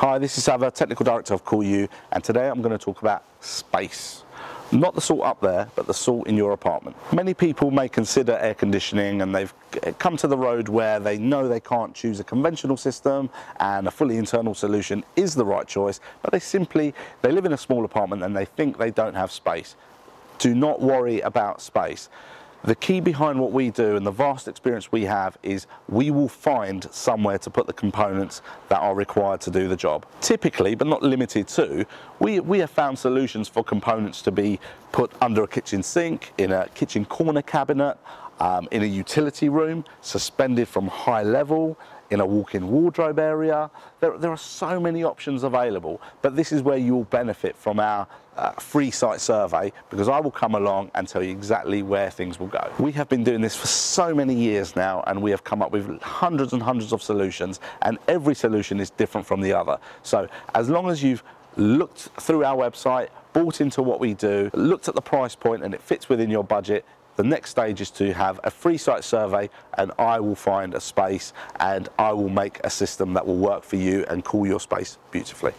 Hi, this is Savva, Technical Director of Cool You, and today I'm going to talk about space. Not the salt up there, but the salt in your apartment. Many people may consider air conditioning and they've come to the road where they know they can't choose a conventional system and a fully internal solution is the right choice, but they simply, they live in a small apartment and they think they don't have space. Do not worry about space. The key behind what we do and the vast experience we have is we will find somewhere to put the components that are required to do the job. Typically, but not limited to, we, we have found solutions for components to be put under a kitchen sink, in a kitchen corner cabinet, um, in a utility room, suspended from high level, in a walk-in wardrobe area. There, there, are so many options available, but this is where you'll benefit from our uh, free site survey because I will come along and tell you exactly where things will go. We have been doing this for so many years now and we have come up with hundreds and hundreds of solutions and every solution is different from the other. So as long as you've looked through our website, bought into what we do, looked at the price point and it fits within your budget, the next stage is to have a free site survey and I will find a space and I will make a system that will work for you and cool your space beautifully.